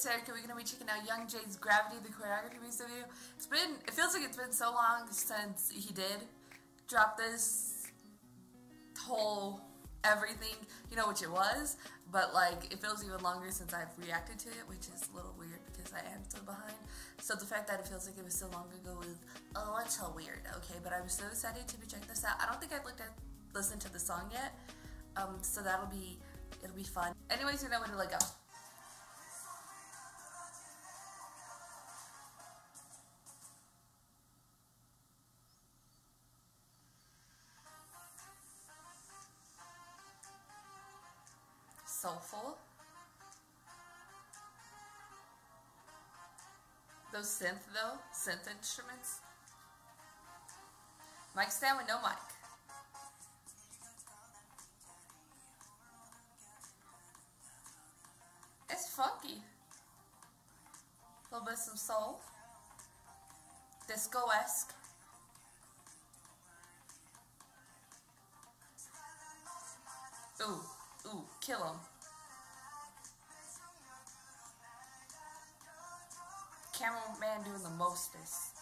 it's Erika. We're gonna be checking out Youngjae's Gravity, the choreography music video. It's been, it feels like it's been so long since he did drop this whole everything, you know, which it was, but like it feels even longer since I've reacted to it, which is a little weird because I am so behind. So the fact that it feels like it was so long ago is a little weird, okay? But I'm so excited to be checking this out. I don't think I've looked at listened to the song yet, um, so that'll be it'll be fun. Anyways, you know when to let go. Soulful. Those synth though, synth instruments. Mic stand with no mic. It's funky. A little bit of some soul. Disco-esque. Ooh. Ooh, kill him. Cameraman doing the mostest.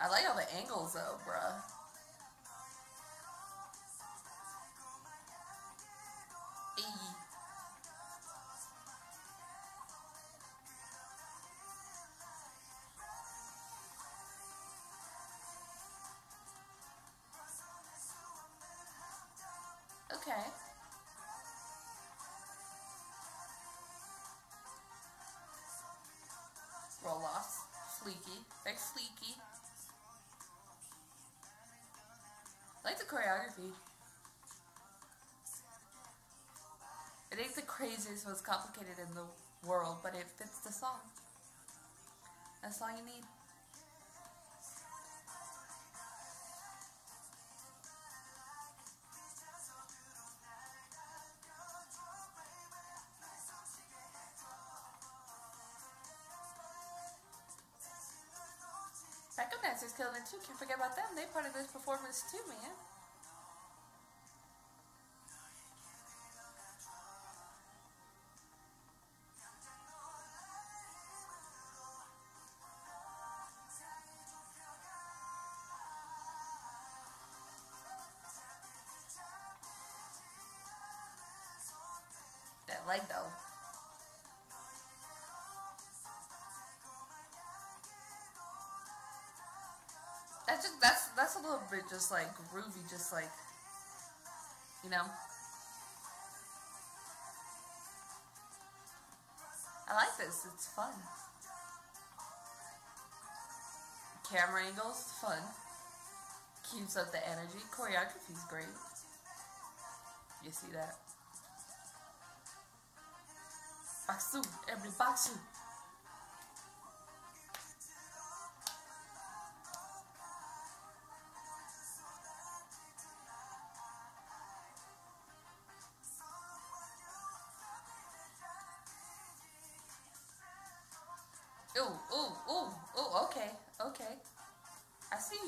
I like all the angles though, bruh. Very fleeky. I like the choreography. It ain't the craziest, most complicated in the world, but it fits the song. That's all you need. Backup dancers killed it too. Can't forget about them. They part of this performance too, man. That leg though. That's just that's that's a little bit just like groovy, just like you know. I like this. It's fun. Camera angles, fun. Keeps up the energy. Choreography's great. You see that? Baksu, every baksu.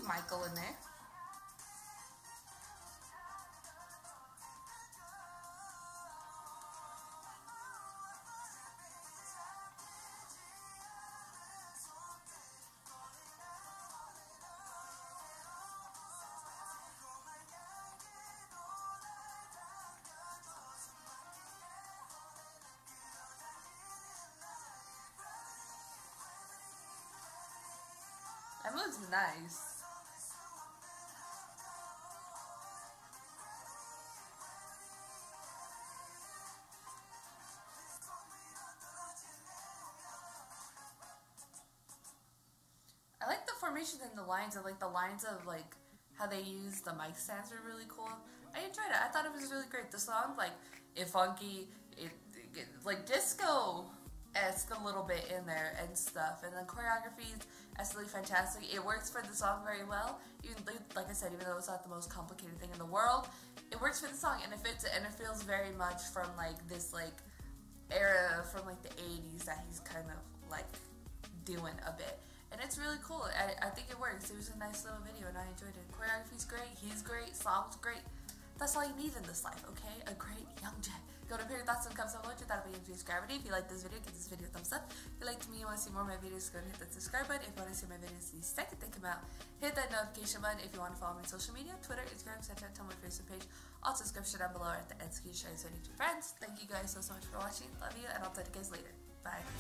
You, Michael, in there. That move's nice. Formation and the lines. I like the lines of like how they use the mic stands are really cool. I enjoyed it. I thought it was really great. The song, like, it funky, it, it like disco esque a little bit in there and stuff. And the choreography is absolutely fantastic. It works for the song very well. Even like I said, even though it's not the most complicated thing in the world, it works for the song and it fits it and it feels very much from like this like era from like the 80s that he's kind of like doing a bit. And it's really cool. I, I think it works. It was a nice little video and I enjoyed it. Choreography's great, he's great, song's great. That's all you need in this life, okay? A great Youngjae. Go to period.com come so much. That'll be Jay's Gravity. If you like this video, give this video a thumbs up. If you liked me and want to see more of my videos, go and hit that subscribe button. If you want to see my videos the second they come out, hit that notification button. If you want to follow me on social media, Twitter, Instagram, Snapchat, Tumblr, Facebook page, all subscription down below at the end screen sharing so to friends. Thank you guys so, so much for watching. Love you, and I'll talk to you guys later. Bye.